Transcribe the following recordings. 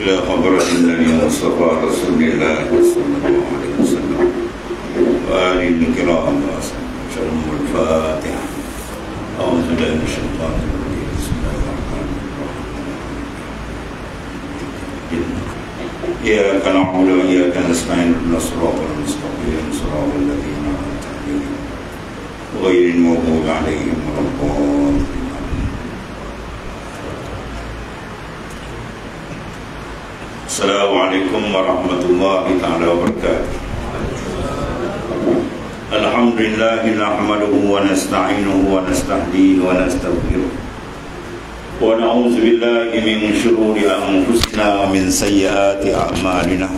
إلى حضرة النبي مصطفى رسول الله صلى الله عليه وسلم. وآله الكرام وسلم الفاتحة. أعوذ بالله من بسم الله الرحمن الرحيم. إياك نعبد وإياك نستعين. اهدنا الصراط صراط الذين أنعمت عليهم غير المغضوب عليهم الضالين. السلام عليكم ورحمة الله تعالى وبركاته. الحمد لله نحمده ونستعينه ونستهديه ونستغفره. ونعوذ بالله من شرور أنفسنا ومن سيئات أعمالنا.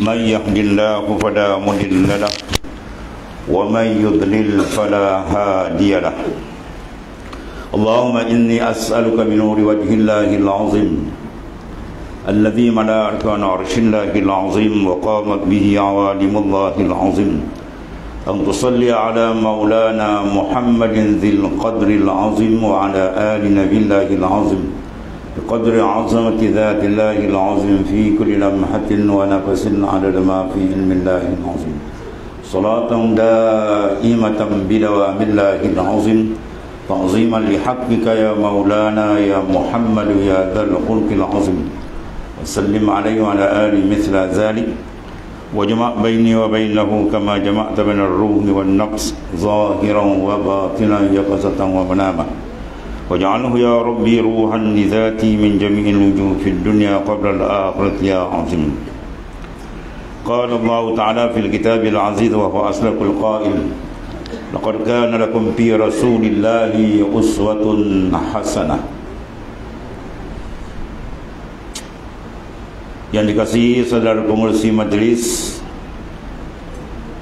من يهد الله فلا مضل له ومن يضلل فلا هادي له. اللهم إني أسألك بنور وجه الله العظيم الذي ملا أركان عرش الله العظيم وقامت به عوالم الله العظيم. أن تصلي على مولانا محمد ذي القدر العظيم وعلى آل نبي الله العظيم. بقدر عظمة ذات الله العظيم في كل لمحة ونفس عدد ما في علم الله العظيم. صلاة دائمة بدوام الله العظيم. تعظيما لحقك يا مولانا يا محمد يا ذا الخلق العظيم. وسلم عليه وعلى آله مثل ذلك. وجمع بيني وبينه كما جمعت بين الروح والنقص ظاهرا وباطنا يقظة ومناما واجعله يا ربي روحا لذاتي من جميع الوجوه في الدنيا قبل الآخرة يا عظيم. قال الله تعالى في الكتاب العزيز وهو أسلك القائل لقد كان لكم في رسول الله أسوة حسنة. Yang dikasihi saudara pengurusi majlis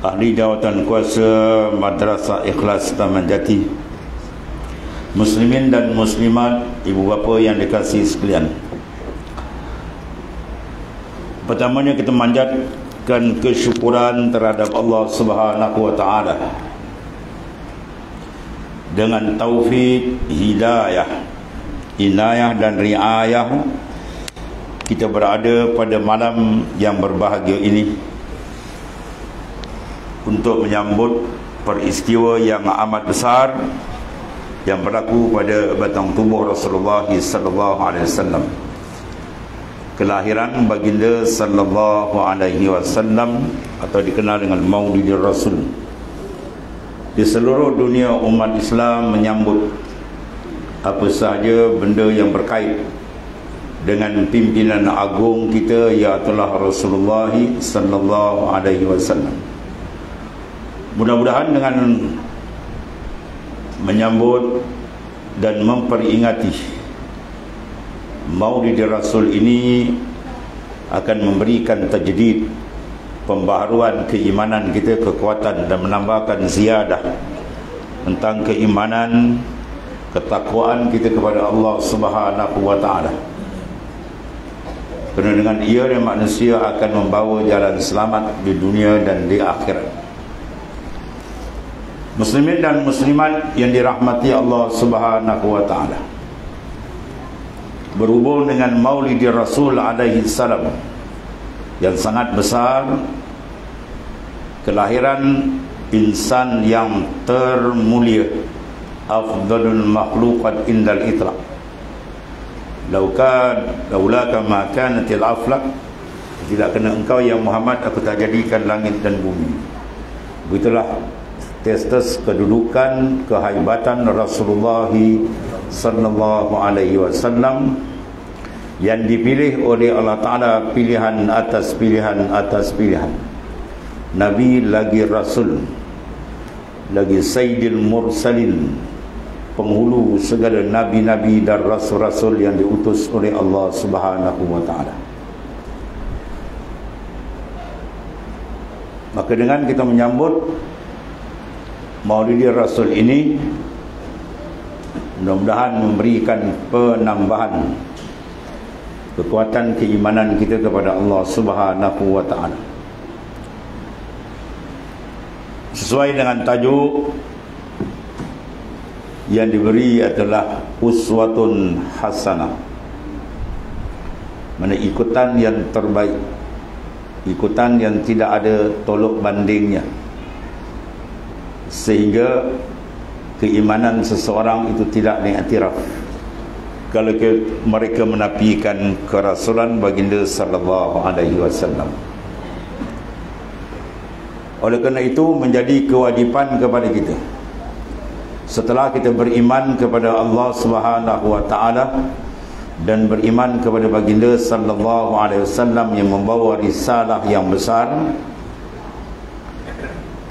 ahli jawatan kuasa Madrasah Ikhlas Taman Jati. Muslimin dan muslimat ibu bapa yang dikasihi sekalian. Pertamanya kita manjatkan kesyukuran terhadap Allah Subhanahu wa taala. Dengan taufik hidayah inayah dan riayah kita berada pada malam yang berbahagia ini untuk menyambut peristiwa yang amat besar yang berlaku pada batang tubuh Rasulullah sallallahu alaihi wasallam. Kelahiran baginda sallallahu alaihi wasallam atau dikenal dengan Maulid Rasul. Di seluruh dunia umat Islam menyambut apa sahaja benda yang berkait dengan pimpinan agung kita ialah Rasulullah sallallahu alaihi wasallam. Mudah-mudahan dengan menyambut dan memperingati Maulid Rasul ini akan memberikan tajdid pembaharuan keimanan kita kekuatan dan menambahkan ziyadah tentang keimanan ketakwaan kita kepada Allah Subhanahu wa taala kerana dengan ia dan manusia akan membawa jalan selamat di dunia dan di akhirat. Muslimin dan muslimat yang dirahmati Allah subhanahu wa ta'ala. Berhubung dengan maulid Rasul alaihi salam yang sangat besar kelahiran insan yang termulia afdalul makhluqat indal itlaq laukan laulaka ma kanatil aflaq tidak kena engkau yang Muhammad aku tak jadikan langit dan bumi. Begitulah testes kedudukan kehaibatan Rasulullah sallallahu alaihi wasallam yang dipilih oleh Allah Taala pilihan atas pilihan atas pilihan. Nabi lagi rasul lagi sayyidil mursalin penghulu segala nabi-nabi dan rasul-rasul yang diutus oleh Allah Subhanahu wa taala. Maka dengan kita menyambut Maulid Rasul ini mudah-mudahan memberikan penambahan kekuatan keimanan kita kepada Allah Subhanahu wa taala. Sesuai dengan tajuk yang diberi adalah uswatun hasanah. Mana ikutan yang terbaik. Ikutan yang tidak ada tolok bandingnya. Sehingga keimanan seseorang itu tidak diiktiraf. Kalau mereka menafikan kerasulan baginda sallallahu alaihi wasallam. Oleh kerana itu menjadi kewajipan kepada kita setelah kita beriman kepada Allah Subhanahu wa taala dan beriman kepada baginda sallallahu alaihi wasallam yang membawa risalah yang besar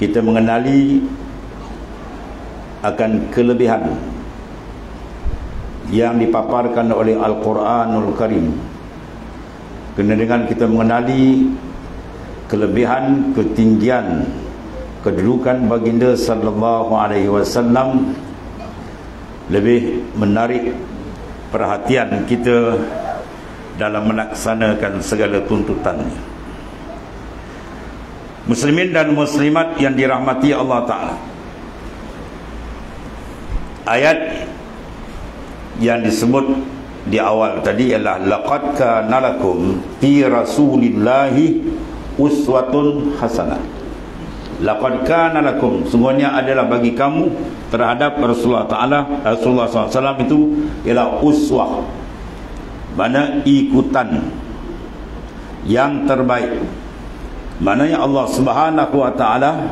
kita mengenali akan kelebihan yang dipaparkan oleh Al-Quranul Karim. Kena dengan kita mengenali kelebihan ketinggian kedudukan baginda sallallahu alaihi wasallam lebih menarik perhatian kita dalam melaksanakan segala tuntutannya. Muslimin dan muslimat yang dirahmati Allah taala. Ayat yang disebut di awal tadi ialah laqad kana lakum fi rasulillahi uswatun hasanah laqad kana lakum. Sungguhnya adalah bagi kamu terhadap Rasulullah taala Rasulullah SAW itu ialah uswah. Mana ikutan yang terbaik. Maknanya Allah Subhanahu wa taala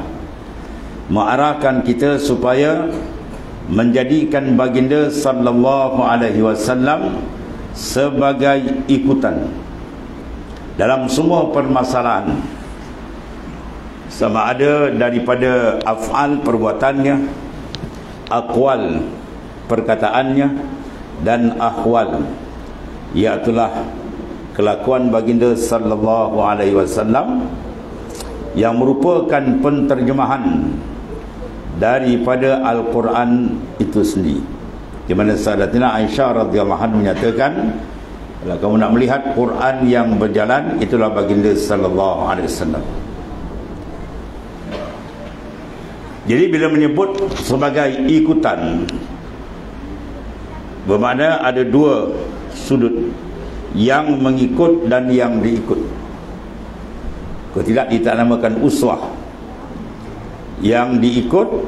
mengarahkan kita supaya menjadikan baginda sallallahu alaihi wasallam sebagai ikutan dalam semua permasalahan sama ada daripada af'al perbuatannya aqwal perkataannya dan ahwal. Iaitulah kelakuan baginda sallallahu alaihi wasallam yang merupakan penterjemahan daripada Al-Quran itu sendiri. Di mana Sayyidatina Aisyah radhiyallahu anha menyatakan kalau kamu nak melihat Quran yang berjalan itulah baginda sallallahu alaihi wasallam jadi bila menyebut sebagai ikutan bermakna ada dua sudut yang mengikut dan yang diikut. Kalau tidak ditanamakan uswah yang diikut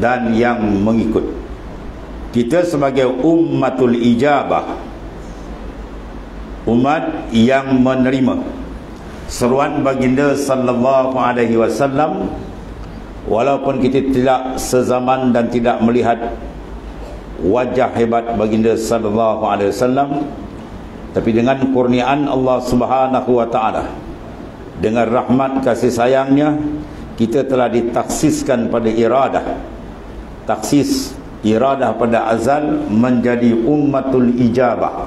dan yang mengikut. Kita sebagai ummatul ijabah umat yang menerima seruan baginda sallallahu alaihi wasallam walaupun kita tidak sezaman dan tidak melihat wajah hebat baginda sallallahu alaihi wasallam tapi dengan kurniaan Allah Subhanahu wa taala dengan rahmat kasih sayangnya kita telah ditaksiskan pada iradah. Taksis iradah pada azal menjadi ummatul ijabah.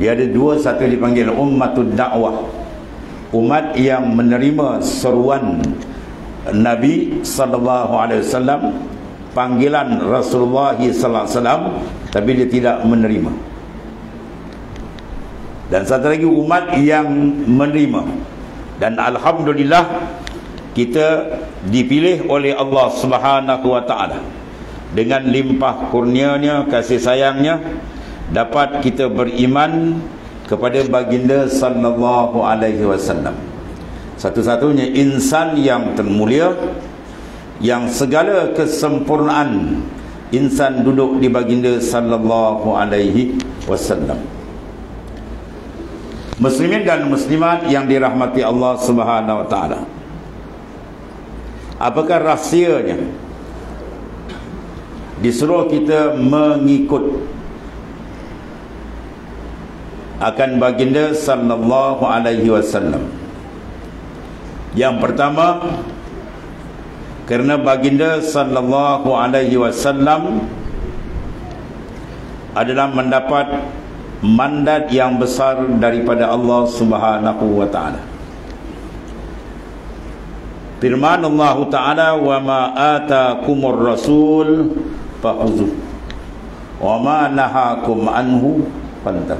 Dia ada dua satu dipanggil ummatul dakwah umat yang menerima seruan Nabi sallallahu alaihi wasallam panggilan Rasulullah sallallahu alaihi wasallam tapi dia tidak menerima. Dan satu lagi umat yang menerima. Dan alhamdulillah kita dipilih oleh Allah Subhanahu wa taala. Dengan limpah kurnianya kasih sayangnya dapat kita beriman kepada baginda sallallahu alaihi wasallam satu-satunya insan yang termulia yang segala kesempurnaan insan duduk di baginda sallallahu alaihi wasallam. Muslimin dan muslimat yang dirahmati Allah Subhanahu wa taala. Apakah rahsianya? Disuruh kita mengikut akan baginda sallallahu alaihi wasallam yang pertama kerana baginda sallallahu alaihi wasallam adalah mendapat mandat yang besar daripada Allah Subhanahu wa taala. Firman Allah Ta'ala wa ma atakumur rasul fa'uzu. Wa ma nahakum anhu fantah.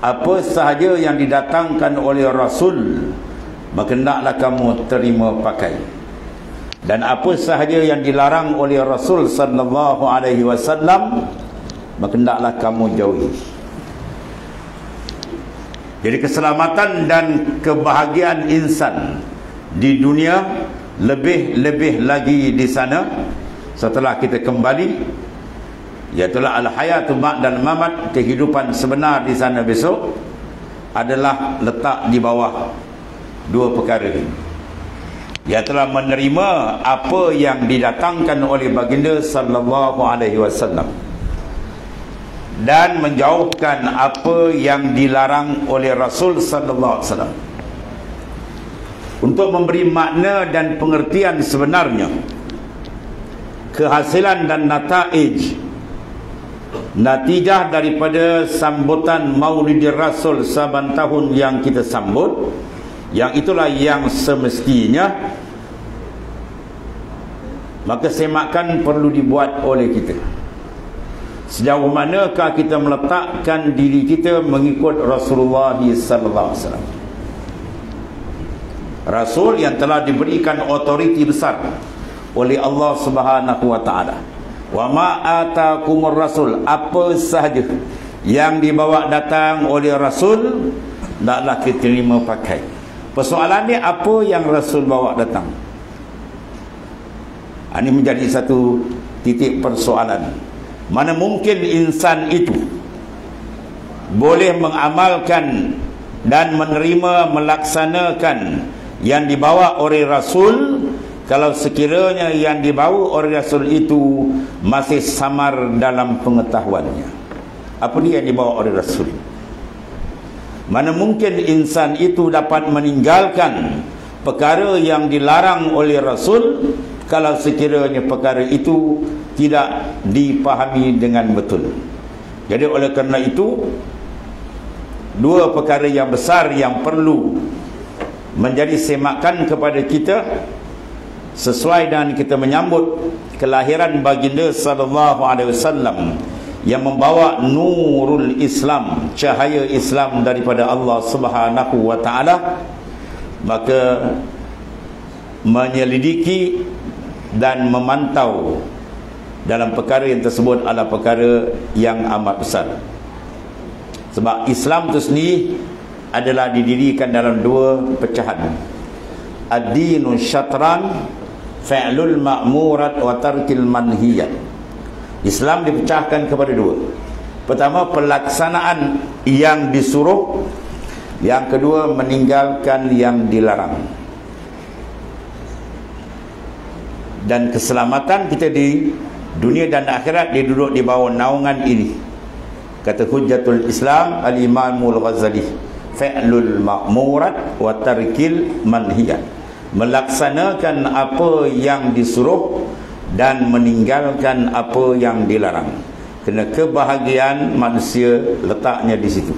Apa sahaja yang didatangkan oleh rasul maka naklah kamu terima pakai. Dan apa sahaja yang dilarang oleh Rasul sallallahu alaihi wasallam maka hendaklah kamu jauhi. Jadi keselamatan dan kebahagiaan insan di dunia lebih-lebih lagi di sana setelah kita kembali iaitu al-hayatu ma' dan mamat kehidupan sebenar di sana besok adalah letak di bawah dua perkara ini. Ia telah menerima apa yang didatangkan oleh baginda sallallahu alaihi wasallam dan menjauhkan apa yang dilarang oleh Rasul sallallahu alaihi wasallam. Untuk memberi makna dan pengertian sebenarnya kehasilan dan nataij natijah daripada sambutan Maulid Rasul saban tahun yang kita sambut yang itulah yang semestinya maka semakan perlu dibuat oleh kita. Sejauh manakah kita meletakkan diri kita mengikut Rasulullah wasallam? Rasul yang telah diberikan otoriti besar oleh Allah Subhanahu wa taala. Wa ma atakumur rasul apa sahaja yang dibawa datang oleh Rasul naklah kita terima pakai Persoalan ni apa yang Rasul bawa datang? Ini menjadi satu titik persoalan. Mana mungkin insan itu boleh mengamalkan dan menerima melaksanakan yang dibawa oleh Rasul kalau sekiranya yang dibawa oleh Rasul itu masih samar dalam pengetahuannya. Apa dia yang dibawa oleh Rasul? Mana mungkin insan itu dapat meninggalkan perkara yang dilarang oleh Rasul kalau sekiranya perkara itu tidak dipahami dengan betul. Jadi oleh kerana itu dua perkara yang besar yang perlu menjadi semakan kepada kita sesuai dengan kita menyambut kelahiran baginda sallallahu alaihi wasallam yang membawa nurul Islam cahaya Islam daripada Allah Subhanahu wa taala maka menyelidiki dan memantau dalam perkara yang tersebut adalah perkara yang amat besar. Sebab Islam itu sendiri adalah didirikan dalam dua pecahan. Ad-dinu syatran fa'lul ma'murat wa tarkil manhiyat Islam dipecahkan kepada dua. Pertama pelaksanaan yang disuruh. Yang kedua meninggalkan yang dilarang. Dan keselamatan kita di dunia dan akhirat dia duduk di bawah naungan ini. Kata hujjatul Islam al-imamul ghazali fa'lul ma'murat wa tarkil manhiyat melaksanakan apa yang disuruh dan meninggalkan apa yang dilarang. Kerana kebahagiaan manusia letaknya di situ.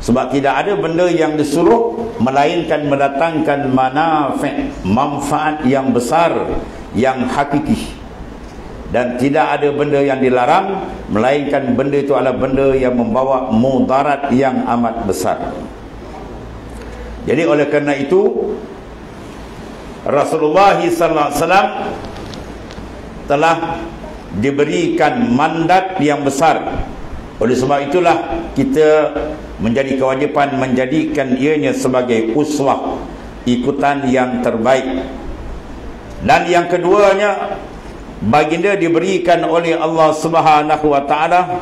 Sebab tidak ada benda yang disuruh melainkan mendatangkan manfaat manfaat yang besar yang hakiki. Dan tidak ada benda yang dilarang melainkan benda itu adalah benda yang membawa mudarat yang amat besar. Jadi oleh kerana itu Rasulullah sallallahu alaihi wasallam telah diberikan mandat yang besar. Oleh sebab itulah kita menjadi kewajipan menjadikan ianya sebagai uswah ikutan yang terbaik. Dan yang keduanya baginda diberikan oleh Allah Subhanahu wa taala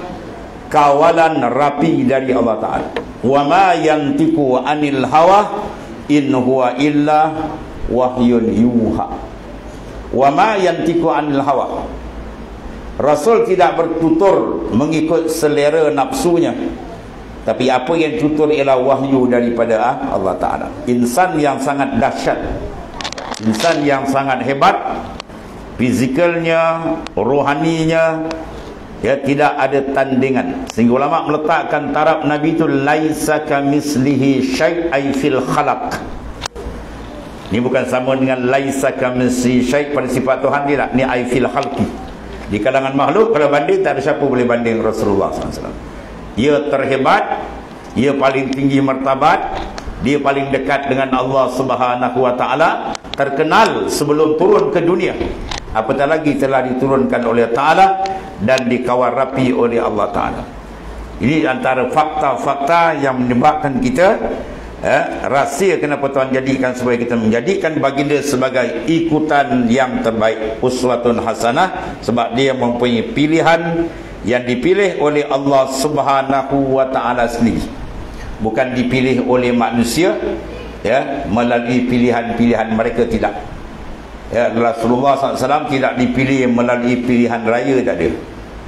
kawalan rapi dari Allah taala. Wa ma yantiqu anil hawa in huwa illa wahyun yuha wa ma yantiqu anil hawa. Rasul tidak bertutur mengikut selera nafsunya. Tapi apa yang tutur ialah wahyu daripada ah, Allah Ta'ala. Insan yang sangat dahsyat. Insan yang sangat hebat. Fizikalnya rohaninya ya tidak ada tandingan. Sehingga ulama meletakkan taraf Nabi itu laisa kamislihi syai'ai fil khalaq ini bukan sama dengan laisa kamsi syai pada sifat Tuhan dia tak. Ni aifil khalqi. Di kalangan makhluk kalau banding tak ada siapa boleh banding Rasulullah SAW. Ia terhebat, ia paling tinggi martabat, dia paling dekat dengan Allah Subhanahu wa taala terkenal sebelum turun ke dunia apatah lagi telah diturunkan oleh Ta'ala dan dikawal rapi oleh Allah Ta'ala ini antara fakta-fakta yang menyebabkan kita eh, rahsia kenapa Tuhan jadikan supaya kita menjadikan baginda sebagai ikutan yang terbaik uswatun hasanah sebab dia mempunyai pilihan yang dipilih oleh Allah Subhanahu wa taala sendiri. Bukan dipilih oleh manusia ya melalui pilihan-pilihan mereka tidak. Ya Rasulullah SAW tidak dipilih melalui pilihan raya tak ada.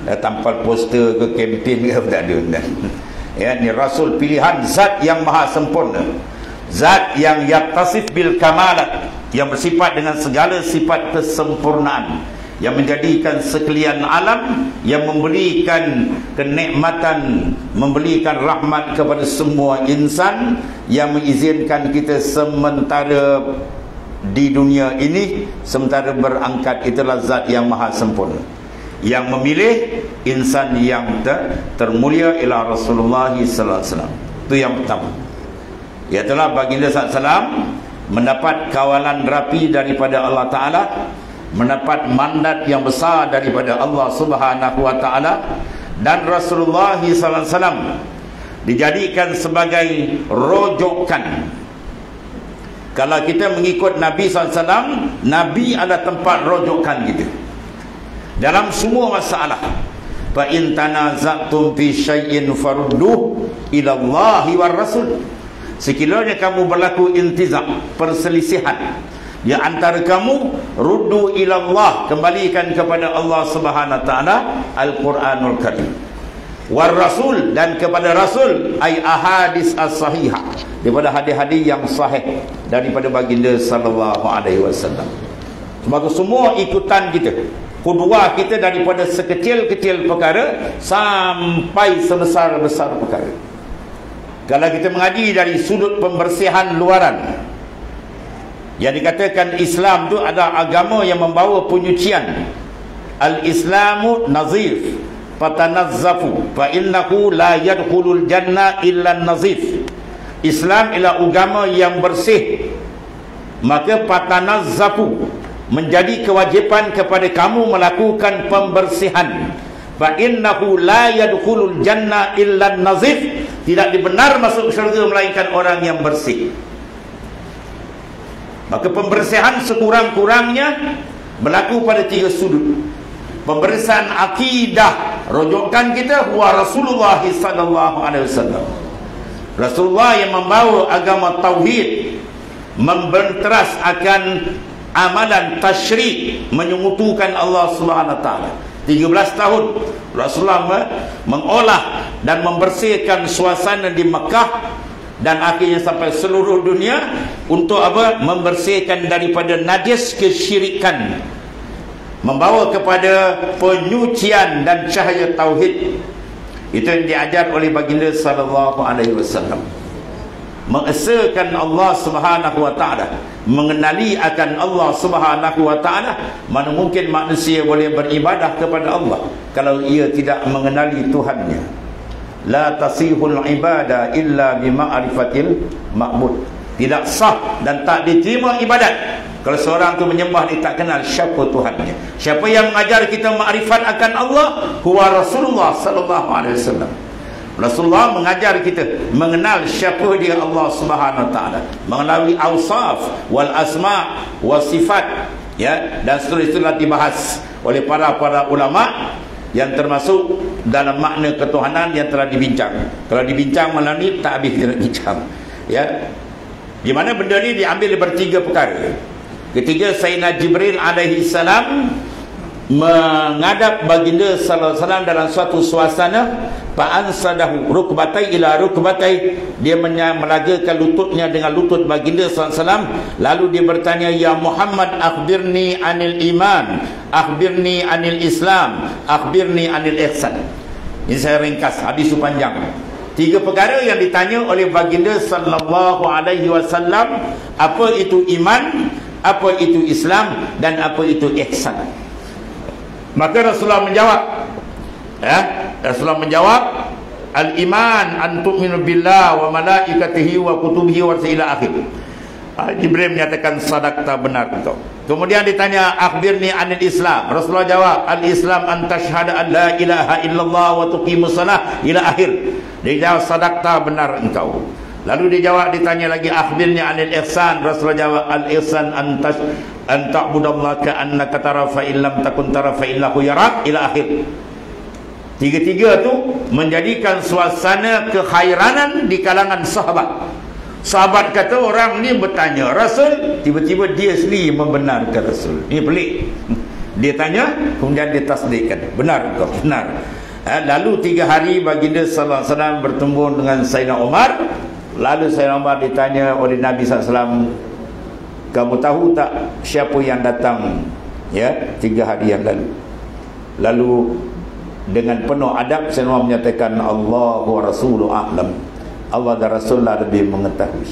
Ya, tanpa poster ke kempen ke tak ada ya ni rasul pilihan zat yang maha sempurna. Zat yang yaktasif bil kamalat yang bersifat dengan segala sifat kesempurnaan. Yang menjadikan sekalian alam yang memberikan kenikmatan memberikan rahmat kepada semua insan yang mengizinkan kita sementara di dunia ini sementara berangkat. Itulah zat yang maha sempurna yang memilih insan yang ter, termulia ialah Rasulullah sallallahu alaihi wasallam. Itu yang pertama. Ialah baginda sallallahu mendapat kawalan rapi daripada Allah taala, mendapat mandat yang besar daripada Allah Subhanahu wa taala dan Rasulullah sallallahu alaihi wasallam dijadikan sebagai rojokan kalau kita mengikut Nabi SAW Nabi ada tempat rojokan kita dalam semua masalah. Fa in tanaza'tum fi syai'in farudduh ila Allah war Rasul. Sekiranya kamu berlaku intiza perselisihan di antara kamu ruddu ila Allah kembalikan kepada Allah Subhanahu taala Al-Qur'anul Karim. War Rasul dan kepada Rasul ai ahadis as-sahihah daripada hadis-hadis yang sahih daripada baginda sallallahu alaihi wasallam. Semua ikutan kita kudua kita daripada sekecil-kecil perkara sampai sebesar-besar perkara. Kalau kita mengaji dari sudut pembersihan luaran yang dikatakan Islam tu ada agama yang membawa penyucian. Al-islamu nazif fatanazzafu fa innahu la yadkhulul janna illa nazif. Islam ialah agama yang bersih. Maka fatanazzafu menjadi kewajipan kepada kamu melakukan pembersihan. Fa innahu la yadkhulul janna illa nazif tidak dibenar masuk syurga melainkan orang yang bersih. Maka pembersihan sekurang-kurangnya berlaku pada tiga sudut. Pembersihan akidah rujukan kita huwa Rasulullah sallallahu alaihi wasallam. Rasulullah yang membawa agama tauhid membenteras akan amalan tasyrik menyungutukan Allah Subhanahu taala. 13 tahun Rasulullah mengolah dan membersihkan suasana di Mekah dan akhirnya sampai seluruh dunia untuk apa? Membersihkan daripada najis kesyirikan membawa kepada penyucian dan cahaya tauhid. Itu yang diajar oleh baginda sallallahu alaihi wasallam mengesahkan Allah Subhanahu wa taala mengenali akan Allah Subhanahu wa taala mana mungkin manusia boleh beribadah kepada Allah kalau ia tidak mengenali Tuhannya. La tasihul ibadah illa bima'rifatil ma'bud. Tidak sah dan tak diterima ibadat kalau seorang tu menyembah dia tak kenal siapa Tuhannya. Siapa yang mengajar kita makrifat akan Allah? Huwa Rasulullah sallallahu alaihi wasallam Rasulullah mengajar kita mengenal siapa dia Allah Subhanahu Wa Taala. Melalui ausaf wal asma wal sifat ya dan seterusnya dibahas oleh para para ulama yang termasuk dalam makna ketuhanan yang telah dibincang. Kalau dibincang malam ni tak habis kita bincang ya. Di mana benda ni diambil bertiga perkara. Ketiga Sayyidina Jibril alaihi salam menghadap baginda sallallahu alaihi wasallam dalam suatu suasana fa'an sadahu rukbatai ila rukbatai. Dia melagakan lututnya dengan lutut baginda sallallahu alaihi wasallam. Lalu dia bertanya ya Muhammad akhbirni anil iman akhbirni anil islam akhbirni anil ihsan. Ini saya ringkas hadis panjang tiga perkara yang ditanya oleh baginda sallallahu alaihi wasallam. Apa itu iman apa itu islam dan apa itu ihsan Maka Rasulullah menjawab ya, Rasulullah menjawab Al-iman an tu'minu billah wa malaikatihi wa kutubihi wa ila akhir. Ah, Jibril menyatakan sadaqta benar itu. Kemudian ditanya akhbirni anil Islam. Rasulullah jawab al-Islam an tashhada an la ilaha illallah wa tuqimus salah ila akhir. Dia jawab sadaqta benar engkau. Lalu dia jawab ditanya lagi akhbirni anil ihsan. Rasulullah jawab al-ihsan an tash an ta'budallaha ka'annaka tara fa illam takun tara fa illahu yarak ila akhir. Tiga-tiga tu menjadikan suasana kekhairanan di kalangan sahabat. Sahabat kata orang ni bertanya Rasul Tiba-tiba dia sendiri membenarkan Rasul Ini pelik Dia tanya Kemudian dia tasdikkan Benar kau Benar ha, Lalu tiga hari baginda Sallallahu Alaihi Wasallam bertemu dengan Sayyidina Umar Lalu Sayyidina Umar ditanya oleh Nabi SAW Kamu tahu tak Siapa yang datang Ya Tiga hari yang lalu? Lalu Dengan penuh adab Sayyidina Umar menyatakan Allah wa Rasulullah A'lam. Allah dan Rasulullah lebih mengetahui.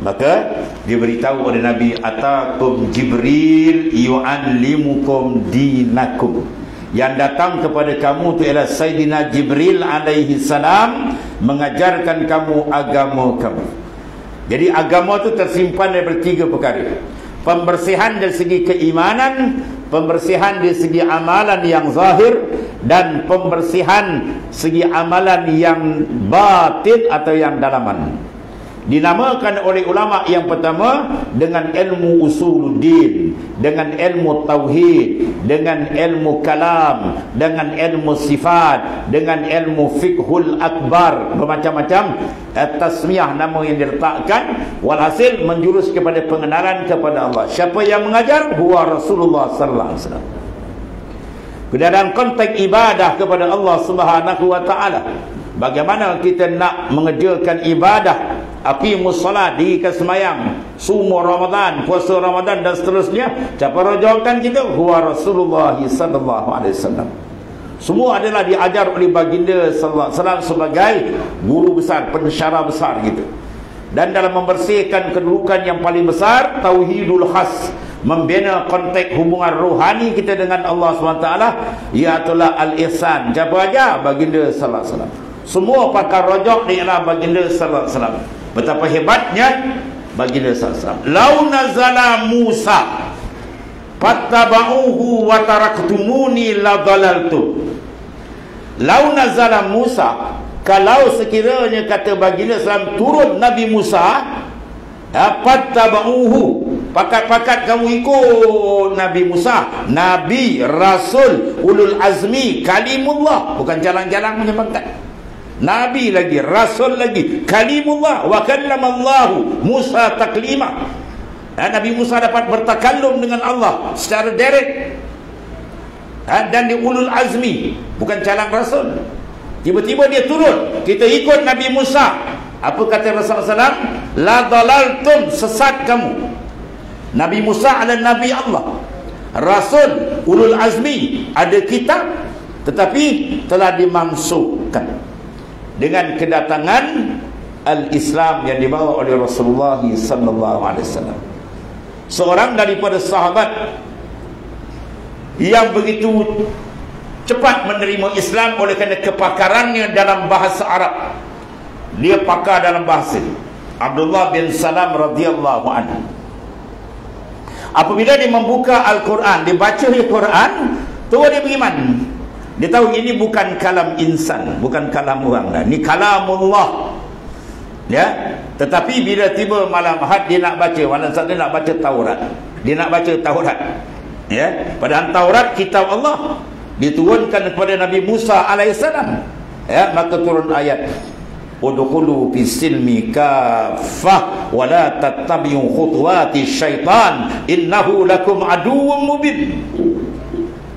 Maka diberitahu oleh Nabi atakum Jibril yu'allimukum dinakum yang datang kepada kamu itu ialah Sayyidina Jibril alaihi salam mengajarkan kamu agama kamu. Jadi agama itu tersimpan dari tiga perkara. Pembersihan dari segi keimanan pembersihan dari segi amalan yang zahir dan pembersihan segi amalan yang batin atau yang dalaman dinamakan oleh ulama yang pertama dengan ilmu usuluddin dengan ilmu tauhid dengan ilmu kalam dengan ilmu sifat dengan ilmu fiqhul akbar bermacam-macam. Tasmiyah nama yang diletakkan walhasil menjurus kepada pengenalan kepada Allah. Siapa yang mengajar? Huwa Rasulullah sallallahu alaihi wasallam. Dalam konteks ibadah kepada Allah Subhanahu wa taala bagaimana kita nak mengerjakan ibadah api musolat di kesemayang semua Ramadan puasa Ramadan dan seterusnya. Siapa rajakan kita? Huwa Rasulullah sallallahu alaihi wasallam. Semua adalah diajar oleh baginda sallallahu alaihi sebagai guru besar pensyarah besar gitu. Dan dalam membersihkan kedudukan yang paling besar tauhidul khas. Membina konteks hubungan rohani kita dengan Allah SWT iaitulah al-ihsan. Siapa aja baginda sallallahu alaihi semua pakar rojok ni ialah baginda sallallahu alaihi betapa hebatnya baginda wasallam lau nazala Musa fattaba'uhu wa taraktumuni la dalaltu. Lau nazala Musa kalau sekiranya kata baginda sallallahu turun Nabi Musa dapat tabauhu pakat-pakat kamu ikut Nabi Musa. Nabi Rasul Ulul Azmi Kalimullah. Bukan jalan-jalan menyebabkan Nabi lagi Rasul lagi. Kalimullah wa kallamallahu. Musa taklima. Ha, Nabi Musa dapat bertakallum dengan Allah secara direct. Ha, dan di Ulul Azmi bukan jalan Rasul. Tiba-tiba dia turun. Kita ikut Nabi Musa. Apa kata Rasulullah la dalaltum sesat kamu. Nabi Musa adalah Nabi Allah. Rasul Ulul Azmi ada kitab tetapi telah dimansukkan dengan kedatangan al-Islam yang dibawa oleh Rasulullah sallallahu alaihi wasallam. Seorang daripada sahabat yang begitu cepat menerima Islam oleh kerana kepakarannya dalam bahasa Arab. Dia pakar dalam bahasa Abdullah bin Salam radhiyallahu anhu. Apabila dia membuka Al-Quran, dia baca Al-Quran, tu dia beriman. Dia tahu ini bukan kalam insan, bukan kalam orang dah. Ini kalamullah. Ya. Tetapi bila tiba malam Ahad dia nak baca, malam Sabtu dia nak baca Taurat. Dia nak baca Taurat. Ya. Padahal Taurat kitab Allah diturunkan kepada Nabi Musa alaihissalam. Ya, maka turun ayat udkhulu fi silmi kaffah wa la tattabi'u khutuwati syaitan innahu lakum aduwwum mubin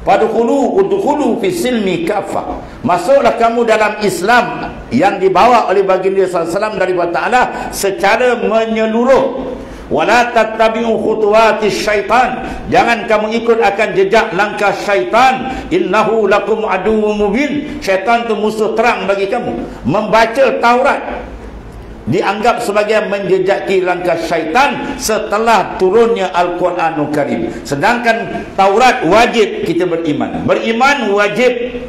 Padkhulu udkhulu fi silmi kaffah masuklah kamu dalam Islam yang dibawa oleh baginda sallallahu dari Allah Taala secara menyeluruh. Wala tattabi'u khutuwati syaitan. Jangan kamu ikut akan jejak langkah syaitan. Innahu lakum aduwwum mubin. Syaitan tu musuh terang bagi kamu. Membaca Taurat dianggap sebagai menjejaki langkah syaitan setelah turunnya Al-Quranul Karim. Sedangkan Taurat wajib kita beriman. Beriman wajib.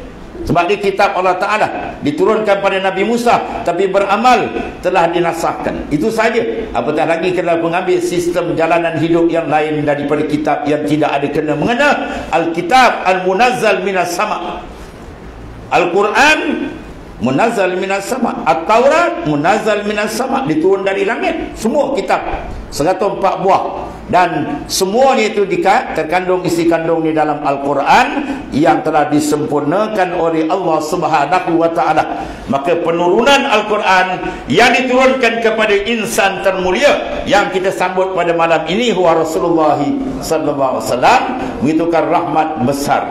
Sebab dia kitab Allah Ta'ala diturunkan pada Nabi Musa tapi beramal telah dinasahkan. Itu saja. Apatah lagi kena mengambil sistem jalanan hidup yang lain daripada kitab yang tidak ada kena mengena? Alkitab Al-Munazzal Minas Sama. Al-Quran Munazzal Minas Sama. At-Taurat Munazzal Minas Sama. Diturun dari langit. Semua kitab. 104 buah. Dan semuanya itu dikat terkandung isi kandung di dalam Al-Quran yang telah disempurnakan oleh Allah Subhanahu wa taala. Maka penurunan Al-Quran yang diturunkan kepada insan termulia yang kita sambut pada malam ini huwa Rasulullah sallallahu alaihi wasallam. Rahmat besar.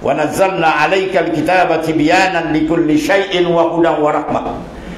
Wa nazzalna 'alaikal kitaba tibyanan likulli syai'in wa hudan wa rahmah.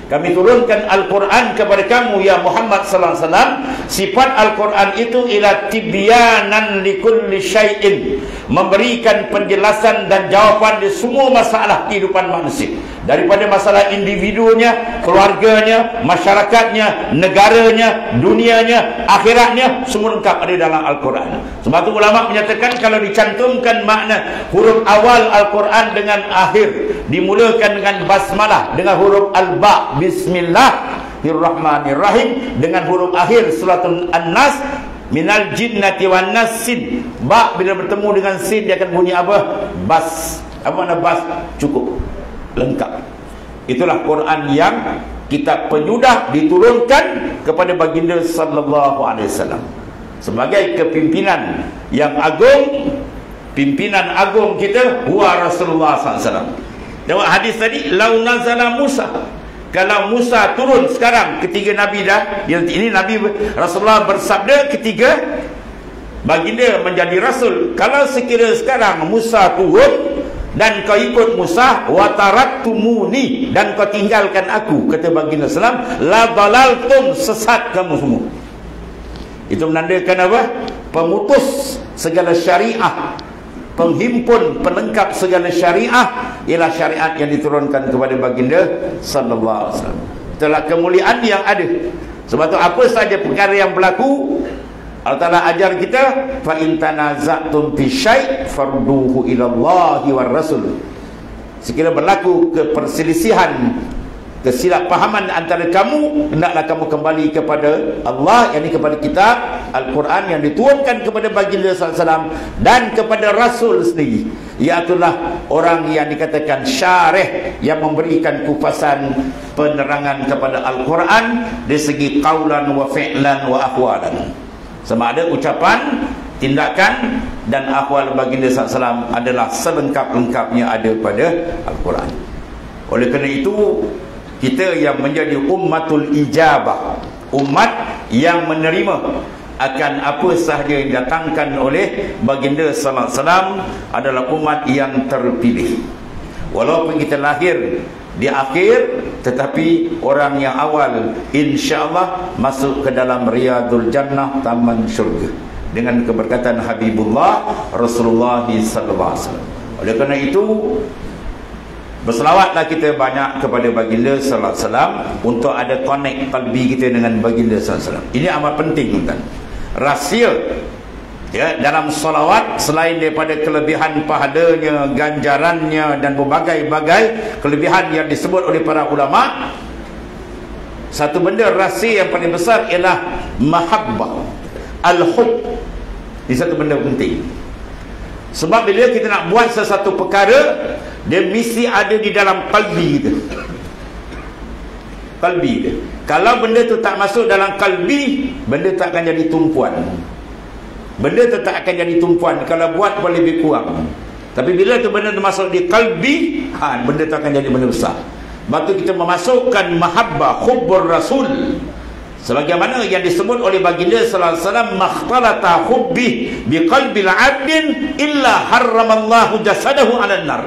Kami turunkan Al-Quran kepada kamu ya Muhammad sallallahu alaihi wasallam. Sifat Al-Quran itu ila tibyanan likulli syai'in, memberikan penjelasan dan jawapan di semua masalah kehidupan manusia. Daripada masalah individunya, keluarganya, masyarakatnya, negaranya, dunianya, akhiratnya semua lengkap ada dalam Al-Quran. Sebab itu ulama menyatakan kalau dicantumkan makna huruf awal Al-Quran dengan akhir dimulakan dengan basmalah dengan huruf al-ba Bismillahirrahmanirrahim dengan huruf akhir surat An-Nas minal jinnati wan nasin ba bila bertemu dengan sin dia akan bunyi apa? Bas. Apa makna bas? Cukup lengkap. Itulah Quran yang kitab penyudah diturunkan kepada baginda sallallahu alaihi wasallam. Sebagai kepimpinan yang agung pimpinan agung kita huwa Rasulullah sallallahu alaihi wasallam. Hadis tadi lau nazala Musa. Kalau Musa turun sekarang ketiga Nabi dah ini Nabi Rasulullah bersabda ketiga baginda menjadi Rasul. Kalau sekira sekarang Musa turun dan kau ikut Musa watarattumuni dan kau tinggalkan aku kata baginda Salam la dalaltum sesat kamu semua itu menandakan apa pemutus segala syariah penghimpun pelengkap segala syariah ialah syariat yang diturunkan kepada baginda sallallahu alaihi wasallam. Itulah kemuliaan yang ada. Sebab tu apa saja perkara yang berlaku Allah Taala ajar kita fa in tanaza'tum fi syai' farduhu ila Allah war Rasul. Sekiranya berlaku keperselisihan kesilapfahaman antara kamu hendaklah kamu kembali kepada Allah yakni kepada kitab Al-Quran yang diturunkan kepada baginda sallallahu dan kepada rasul sendiri iaitulah orang yang dikatakan syarih yang memberikan kupasan penerangan kepada Al-Quran dari segi qaulan wa fi'lan wa ahwalan sama ada ucapan tindakan dan ahwal baginda sallallahu adalah selengkap-lengkapnya ada pada Al-Quran. Oleh kerana itu kita yang menjadi ummatul ijabah umat yang menerima akan apa sahaja yang datangkan oleh baginda wasallam adalah umat yang terpilih. Walaupun kita lahir di akhir tetapi orang yang awal insyaallah masuk ke dalam riyadul jannah taman syurga dengan keberkatan Habibullah Rasulullah sallallahu alaihi wasallam oleh kerana itu Berselawatlah kita banyak kepada baginda sallallahu alaihi wasallam untuk ada connect kalbi kita dengan baginda sallallahu. Ini amat penting tuan. Rahsia ya dalam selawat selain daripada kelebihan pahalanya, ganjarannya dan berbagai-bagai kelebihan yang disebut oleh para ulama satu benda rahsia yang paling besar ialah mahabbah al-hub. Ini satu benda penting. Sebab bila kita nak buat sesuatu perkara dia mesti ada di dalam kalbi kita kalbi kalau benda tu tak masuk dalam kalbi benda tak akan jadi tumpuan benda tu tak akan jadi tumpuan. Kalau buat boleh lebih kurang. Tapi bila tu benda tu masuk di kalbi ha, benda tu akan jadi benda besar. Batu kita memasukkan mahabbah hubbur rasul. Sebagaimana yang disebut oleh baginda sallallahu alaihi wasallam makhtalata hubbi biqalbil 'abdin illa harramallahu jasadahu 'alan nar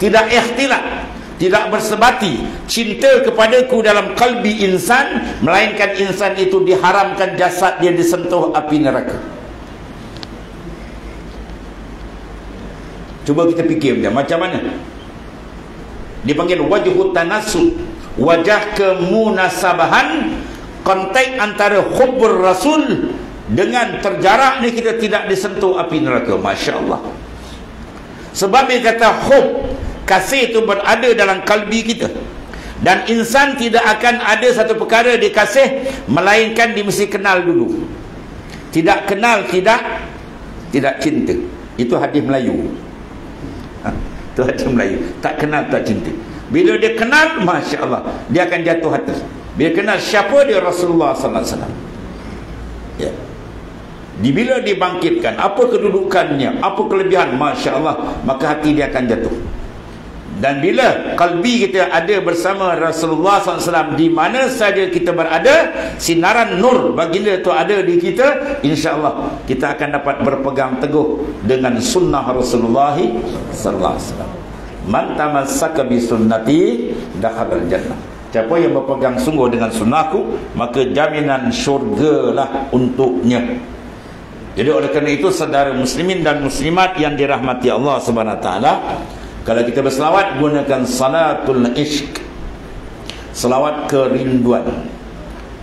tidak ikhtilat tidak bersebati cinta kepadaku dalam kalbi insan melainkan insan itu diharamkan jasad dia disentuh api neraka cuba kita fikir dia macam mana? Dipanggil wajhut tanassub wajah kemunasabahan kontak antara hubbur rasul dengan terjarak ni kita tidak disentuh api neraka. masya-Allah. Sebab dia kata hub kasih itu berada dalam kalbi kita. Dan insan tidak akan ada satu perkara dikasih melainkan dia mesti kenal dulu. Tidak kenal tidak tidak cinta. Itu hadis Melayu ha, itu hadis Melayu. Tak kenal tak cinta. Bila dia kenal Masya Allah dia akan jatuh hati bila kenal siapa dia Rasulullah Sallallahu Alaihi Wasallam. Ya. Bila dibangkitkan apa kedudukannya apa kelebihan Masya Allah maka hati dia akan jatuh dan bila kalbi kita ada bersama Rasulullah SAW di mana saja kita berada sinaran nur baginda itu ada di kita insya Allah kita akan dapat berpegang teguh dengan sunnah Rasulullah SAW man tamassaka bi sunnati dakhala jannah. Siapa yang berpegang sungguh dengan sunnahku maka jaminan syurga lah untuknya. Jadi oleh kerana itu saudara muslimin dan muslimat yang dirahmati Allah Subhanahu taala, kalau kita berselawat gunakan salatul ishq. Selawat kerinduan.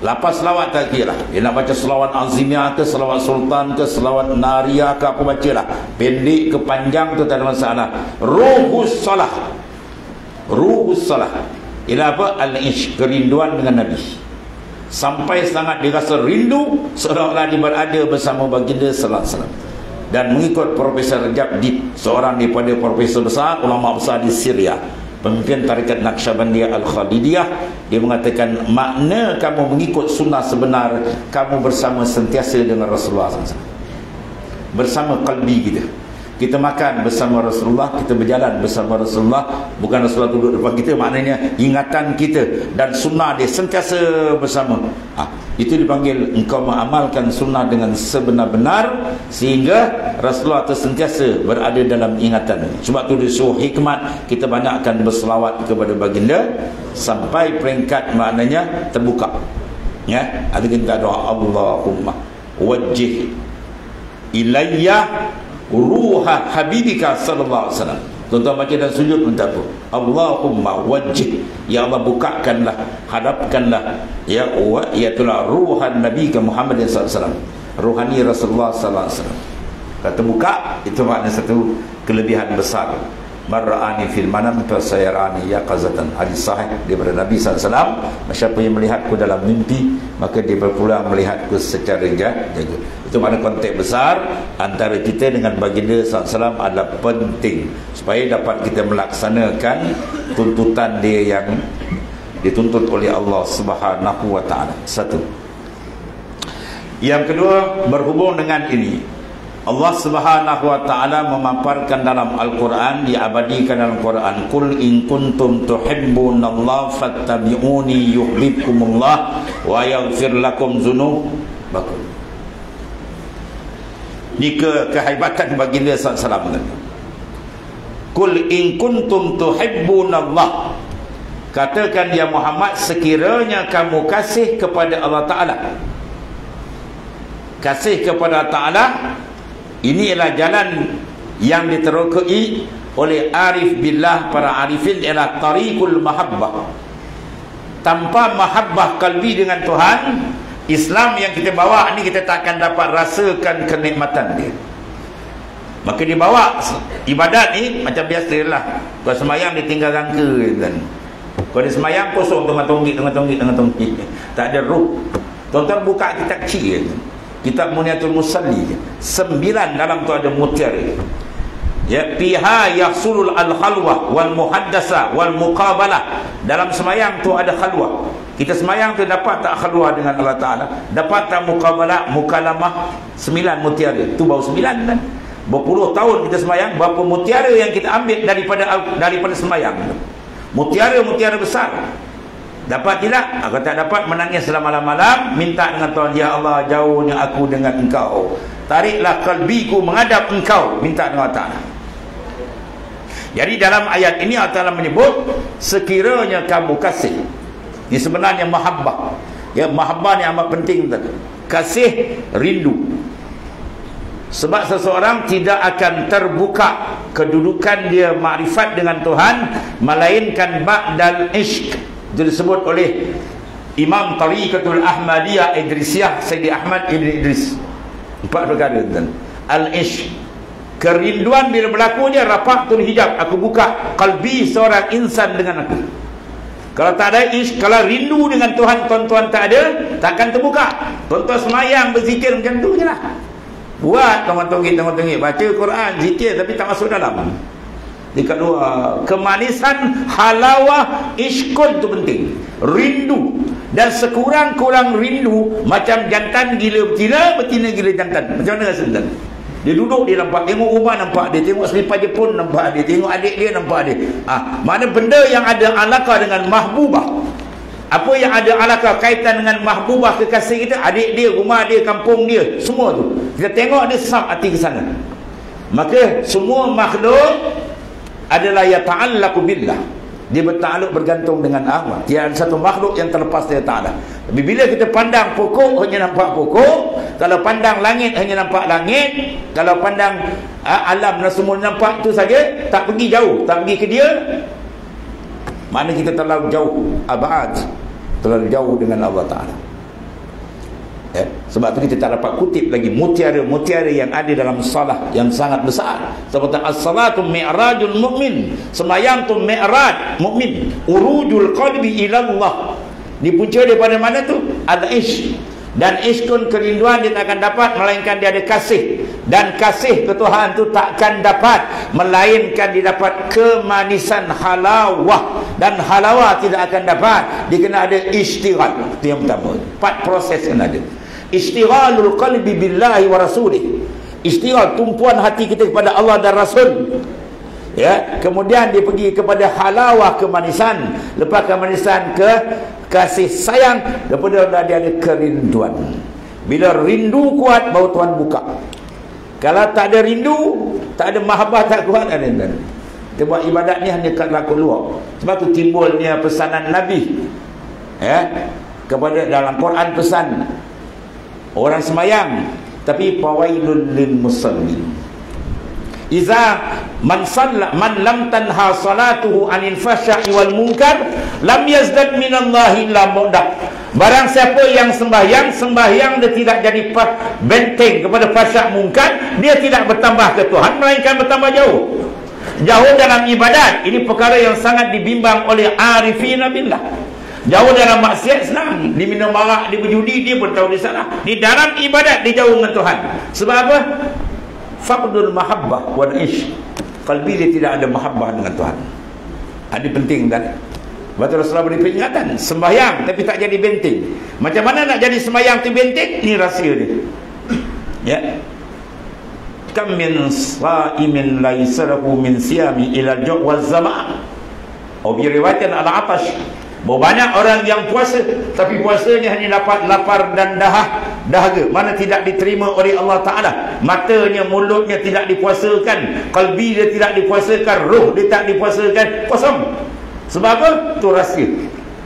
Lapas selawat tak kira. Dia nak baca selawat azimiyah ke, selawat sultan ke, selawat nariyah ke, apa baca lah. Pendek ke panjang tu tak ada masalah. Ruhus salah. Ruhus salah. Ini apa? Al-ishq. Kerinduan dengan Nabi sampai sangat dirasa rindu seolah-olah dia berada bersama baginda wasallam dan mengikut Profesor Rajab Dib seorang daripada profesor besar ulama besar di Syria. Pemimpin tarikat Naqsyabandiyah Al-Khalidiyah dia mengatakan makna kamu mengikut sunnah sebenar kamu bersama sentiasa dengan Rasulullah SAW bersama kalbi kita. Kita makan bersama Rasulullah kita berjalan bersama Rasulullah. Bukan Rasulullah duduk depan kita maknanya ingatan kita dan sunnah dia sentiasa bersama. Ha, itu dipanggil engkau mengamalkan sunnah dengan sebenar-benar sehingga Rasulullah itu sentiasa berada dalam ingatan. Sebab tu dia suruh hikmat kita banyakkan berselawat kepada baginda sampai peringkat maknanya terbuka. Ya ada kita doa Allahumma wajih ilayya ruha habibika sallallahu alaihi wasallam tuan-tuan baca dan sujud minta apa Allahumma wajih ya Allah bukakanlah hadapkanlah ya wa ya itulah ruhan nabi ke Muhammad wasallam. Ruhani Rasulullah wasallam. Kata buka itu makna satu kelebihan besar marra'ani fil manam fasayarani ya qazatan hadis sahih daripada Nabi SAW siapa yang melihatku dalam mimpi maka dia berpulang melihatku secara jaga. Itu mana konteks besar antara kita dengan baginda SAW adalah penting supaya dapat kita melaksanakan tuntutan dia yang dituntut oleh Allah Subhanahu wa taala. Satu. Yang kedua berhubung dengan ini Allah Subhanahu wa taala memaparkan dalam Al-Quran diabadikan dalam Quran. Kul in kuntum tuhibbunallaha fattabi'uni yuhibbukumullah wa yaghfir lakum dzunubakum Jika kehebatan baginda sallallahu alaihi Kul in kuntum tuhibbunallah Katakan ya Muhammad sekiranya kamu kasih kepada Allah Taala. Kasih kepada Taala ini adalah jalan yang diterokai oleh arif billah para arifin ialah tariqul mahabbah. Tanpa mahabbah kalbi dengan Tuhan, Islam yang kita bawa ni kita tak akan dapat rasakan kenikmatan dia. Maka dia bawa ibadat ni macam biasalah. Kau semayang ditinggal rangka kan. Kau dia semayang kosong tengah tonggik tengah tonggik tengah tonggik. Tak ada ruh. Tuan-tuan buka kitab kecil kitab Muniatul Musalli. Sembilan dalam tu ada mutiara ya piha yahsulul al khalwa wal muhaddasa wal muqabalah. Dalam semayang tu ada khalwa. Kita semayang tu dapat tak khalwa dengan Allah Ta'ala? Dapat tak muqabalah mukalamah? Sembilan mutiara tu baru sembilan kan? Berpuluh tahun kita semayang berapa mutiara yang kita ambil daripada daripada semayang mutiara-mutiara besar Dapat tidak? Aku tak dapat. Menangis selama malam Minta dengan Tuhan Ya Allah jauhnya aku dengan engkau. Tariklah kalbiku menghadap engkau. Minta dengan Allah Jadi dalam ayat ini Allah menyebut Sekiranya kamu kasih. Ini sebenarnya mahabbah. Ya mahabbah ni amat penting Kasih rindu. Sebab seseorang tidak akan terbuka kedudukan dia makrifat dengan Tuhan melainkan ba'dal ishq disebut oleh Imam Tariqatul Ahmadiyah Idrisiyah Sayyidi Ahmad Ibn Idris. Empat perkara tuan al-ish. Kerinduan bila berlaku dia rapat hijab. Aku buka kalbi seorang insan dengan aku. Kalau tak ada ish, kalau rindu dengan Tuhan tuan-tuan tak ada takkan terbuka. Tuan-tuan semayang berzikir macam tu je lah. Buat tuan-tuan tuan-tuan baca Quran zikir tapi tak masuk dalam dekat luar kemanisan halawah iskun tu penting. Rindu. Dan sekurang-kurang rindu macam jantan gila betina betina gila jantan. Macam mana rasa jantan dia duduk dia nampak tengok rumah nampak dia tengok selipar Jepun nampak dia tengok adik dia nampak dia. Ah mana benda yang ada alaka dengan mahbubah? Apa yang ada alaka kaitan dengan mahbubah kekasih kita? Adik dia rumah dia kampung dia semua tu. Kita tengok dia sesat hati ke sana. Maka semua makhluk adalah ya ta'allaku billah. Dia bertakluk bergantung dengan Allah. Dia ada satu makhluk yang terlepas dari Ta'ala tapi bila kita pandang pokok hanya nampak pokok. Kalau pandang langit hanya nampak langit. Kalau pandang uh, alam dan semua nampak itu saja tak pergi jauh. Tak pergi ke dia. Mana kita terlalu jauh? Abad. Terlalu jauh dengan Allah Ta'ala Ya. Sebab tu kita tak dapat kutip lagi mutiara-mutiara yang ada dalam salah yang sangat besar. Seperti as-salatu mi'rajul mu'min. Sembahyang tu mi'raj mukmin. Urujul qalbi ila Allah. Dipunca daripada mana tu? Ada ish. Dan iskun kerinduan dia tak akan dapat melainkan dia ada kasih. Dan kasih ke Tuhan tu takkan dapat melainkan dia dapat kemanisan halawah. Dan halawah tidak akan dapat. Dia kena ada istighal itu yang pertama. Empat proses yang ada. Istighalul qalbi billahi wa rasulih. Istighal tumpuan hati kita kepada Allah dan Rasul. Ya kemudian dia pergi kepada halawah kemanisan. Lepas kemanisan ke kasih sayang daripada dia ada kerinduan. Bila rindu kuat baru Tuhan buka. Kalau tak ada rindu tak ada mahabbah tak kuat ada kita buat ibadat ni hanya kat laku luar. Sebab tu timbulnya pesanan Nabi ya kepada dalam Quran pesan orang semayang tapi pawailul lil musallin Iza man salla man lam tanha salatuhu anil fahsya'i wal munkar lam yazdad minallahi illa mudah. Barang siapa yang sembahyang, sembahyang dia tidak jadi benteng kepada fahsyak munkar, dia tidak bertambah ke Tuhan melainkan bertambah jauh. Jauh dalam ibadat, ini perkara yang sangat dibimbang oleh arifin billah. Jauh dalam maksiat senang. Dia minum marak, dia berjudi, dia pun tahu dia salah. Di dalam ibadat, dia jauh dengan Tuhan. Sebab apa? Faqdul mahabbah wal ish. Kalbi dia tidak ada mahabbah dengan Tuhan. Ada penting kan? Waktu Rasulullah beri peringatan. Sembahyang tapi tak jadi benteng. Macam mana nak jadi sembahyang tu benteng? Ini rahsia dia. Ya. Kam min sa'imin laisarahu min siyami ila wal zama' Atau riwayatan al-atash banyak orang yang puasa tapi puasanya hanya dapat lapar dan dahah dahaga. Mana tidak diterima oleh Allah Taala. Matanya mulutnya tidak dipuasakan. Kalbi dia tidak dipuasakan. Roh dia tak dipuasakan. Kosong sebab apa? Tu rahsia.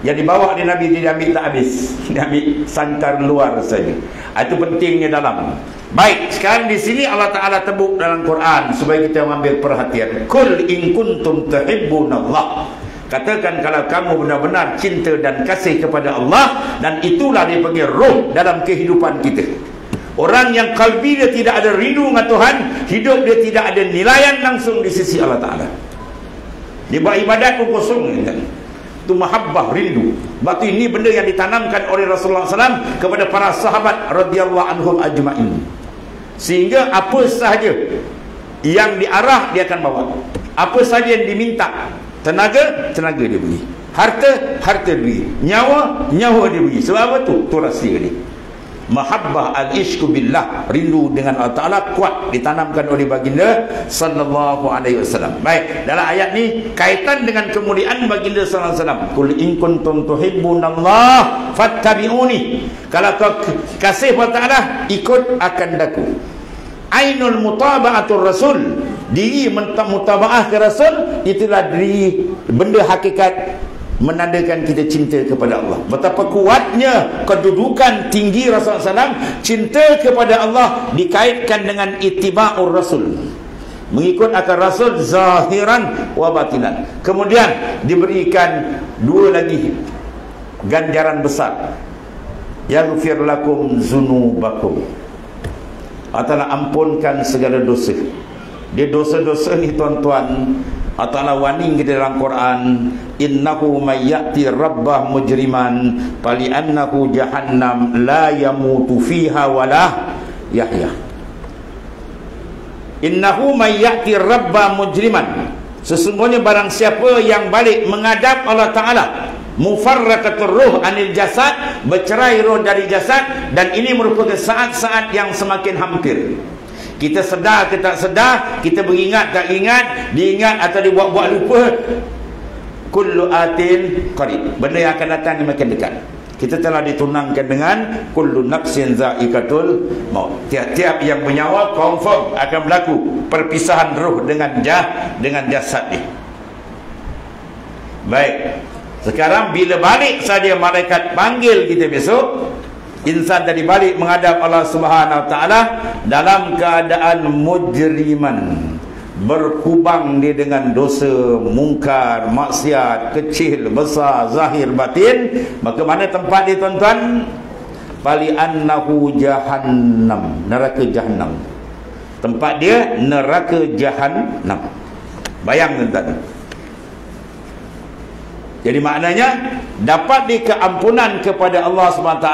Yang dibawa di Nabi dia ambil tak habis. Dia ambil santar luar saja. Itu pentingnya dalam. Baik sekarang di sini Allah Taala tebuk dalam Quran supaya kita mengambil perhatian. Kul in kuntum tuhibbunallah Katakan kalau kamu benar-benar cinta dan kasih kepada Allah dan itulah dia panggil roh dalam kehidupan kita. Orang yang kalbi dia tidak ada rindu dengan Tuhan, hidup dia tidak ada nilaian langsung di sisi Allah Taala. Dia buat ibadat pun kosong kan. Itu mahabbah rindu. Waktu ini benda yang ditanamkan oleh Rasulullah SAW kepada para sahabat radhiyallahu anhum ajma'in. Sehingga apa sahaja yang diarah dia akan bawa. Apa sahaja yang diminta Tenaga, tenaga dia beri. Harta, harta dia beri. Nyawa, nyawa dia beri. Sebab apa tu? Tu rahsia dia. Mahabbah al-ishku billah. Rindu dengan Allah Ta'ala kuat ditanamkan oleh baginda sallallahu alaihi wasallam. Baik, dalam ayat ni kaitan dengan kemuliaan baginda sallallahu alaihi wasallam. Qul in kuntum tuhibbunallah fattabi'uni. Kalau kau kasih Allah Ta'ala, ikut akan daku. Ainul mutaba'atul rasul diri mutabaah ke rasul itulah diri benda hakikat menandakan kita cinta kepada Allah. Betapa kuatnya kedudukan tinggi Rasulullah SAW cinta kepada Allah dikaitkan dengan itiba'ur rasul. Mengikut akan rasul zahiran wa batinan. Kemudian diberikan dua lagi ganjaran besar. Yaghfir lakum zunubakum. Atau ampunkan segala dosa dia dosa-dosa ni tuan-tuan. Allah warning kita dalam Quran innahu may ya'ti rabbah mujriman fali annahu jahannam la yamutu fiha wala yahya. Innahu may ya'ti rabbah mujriman. Sesungguhnya barang siapa yang balik menghadap Allah Taala mufarraqatur ruh anil jasad bercerai roh dari jasad dan ini merupakan saat-saat yang semakin hampir kita sedar ke tak sedar kita beringat tak ingat diingat atau dibuat-buat lupa kullu atin qarib. Benda yang akan datang ni makin dekat. Kita telah ditunangkan dengan kullu nafsin zaikatul maut. Tiap-tiap yang bernyawa confirm akan berlaku perpisahan roh dengan jah dengan jasad ni. Baik. Sekarang bila balik saja malaikat panggil kita besok insan tadi balik menghadap Allah Subhanahu taala dalam keadaan mujriman berkubang dia dengan dosa mungkar maksiat kecil besar zahir batin. Maka mana tempat dia tuan-tuan? Bali annahu jahannam neraka jahannam. Tempat dia neraka jahannam. Bayang tuan-tuan jadi maknanya dapat di keampunan kepada Allah SWT